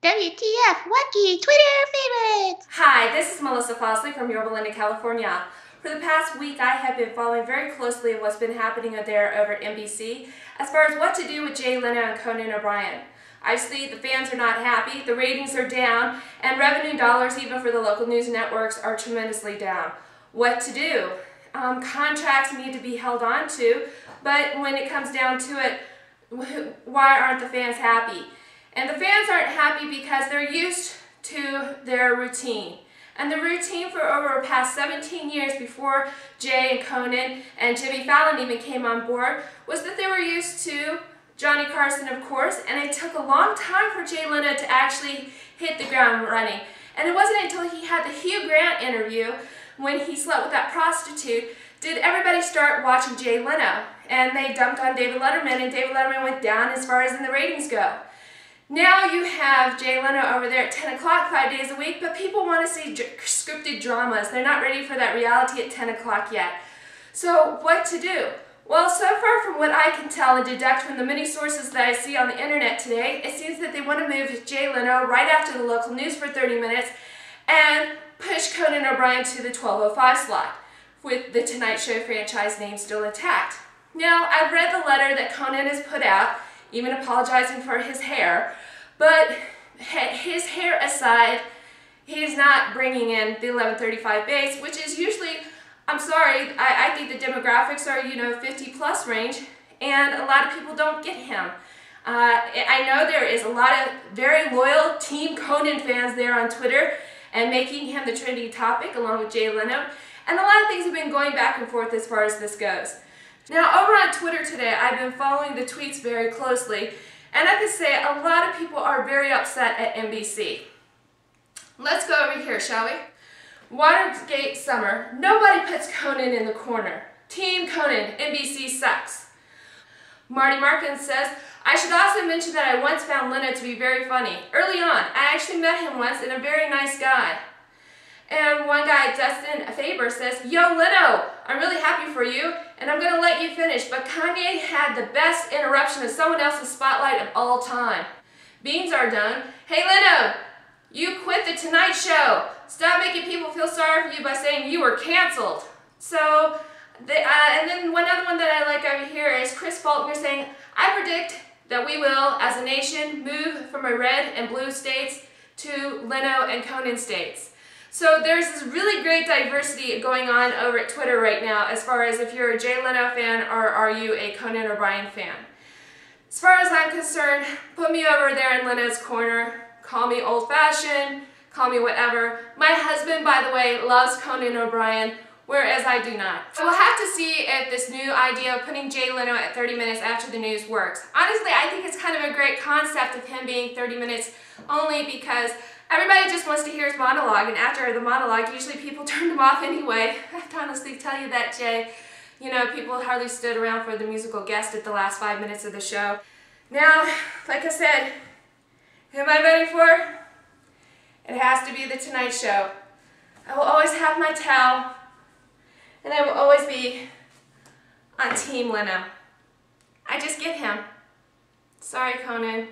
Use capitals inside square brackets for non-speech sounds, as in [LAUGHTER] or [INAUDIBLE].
WTF, wacky Twitter favorites! Hi, this is Melissa Fosley from Yorba Linda, California. For the past week, I have been following very closely what's been happening there over at NBC as far as what to do with Jay Leno and Conan O'Brien. Obviously, the fans are not happy, the ratings are down, and revenue dollars, even for the local news networks, are tremendously down. What to do? Um, contracts need to be held on to, but when it comes down to it, why aren't the fans happy? And the fans aren't happy because they're used to their routine. And the routine for over the past 17 years before Jay and Conan and Jimmy Fallon even came on board was that they were used to Johnny Carson, of course, and it took a long time for Jay Leno to actually hit the ground running. And it wasn't until he had the Hugh Grant interview when he slept with that prostitute did everybody start watching Jay Leno. And they dumped on David Letterman, and David Letterman went down as far as in the ratings go. Now you have Jay Leno over there at 10 o'clock five days a week, but people want to see scripted dramas. They're not ready for that reality at 10 o'clock yet. So what to do? Well, so far from what I can tell and deduct from the many sources that I see on the internet today, it seems that they want to move Jay Leno right after the local news for 30 minutes and push Conan O'Brien to the 1205 slot with the Tonight Show franchise name still intact. Now, I've read the letter that Conan has put out, even apologizing for his hair, but his hair aside, he's not bringing in the 1135 base, which is usually, I'm sorry, I, I think the demographics are, you know, 50 plus range, and a lot of people don't get him. Uh, I know there is a lot of very loyal Team Conan fans there on Twitter and making him the trending topic along with Jay Leno. And a lot of things have been going back and forth as far as this goes. Now, over on Twitter today, I've been following the tweets very closely, and I can say a lot of people are very upset at NBC. Let's go over here, shall we? Watergate Summer. Nobody puts Conan in the corner. Team Conan, NBC sucks. Marty Markins says, I should also mention that I once found Leno to be very funny. Early on, I actually met him once and a very nice guy. And one guy, Dustin Faber, says, Yo, Leno, I'm really happy for you, and I'm going to let you finish, but Kanye had the best interruption of someone else's spotlight of all time. Beans are done. Hey, Leno, you quit the Tonight Show. Stop making people feel sorry for you by saying you were canceled. So, the, uh, and then one other one that I like over here is Chris Faulkner saying, I predict that we will, as a nation, move from a red and blue states to Leno and Conan states. So there's this really great diversity going on over at Twitter right now as far as if you're a Jay Leno fan or are you a Conan O'Brien fan. As far as I'm concerned, put me over there in Leno's corner. Call me old-fashioned, call me whatever. My husband, by the way, loves Conan O'Brien, whereas I do not. So we'll have to see if this new idea of putting Jay Leno at 30 minutes after the news works. Honestly, I think it's kind of a great concept of him being 30 minutes only because Everybody just wants to hear his monologue, and after the monologue, usually people [LAUGHS] turn him off anyway. I have to honestly tell you that, Jay. You know, people hardly stood around for the musical guest at the last five minutes of the show. Now, like I said, who am I voting for? It has to be The Tonight Show. I will always have my towel, and I will always be on Team Leno. I just get him. Sorry, Conan.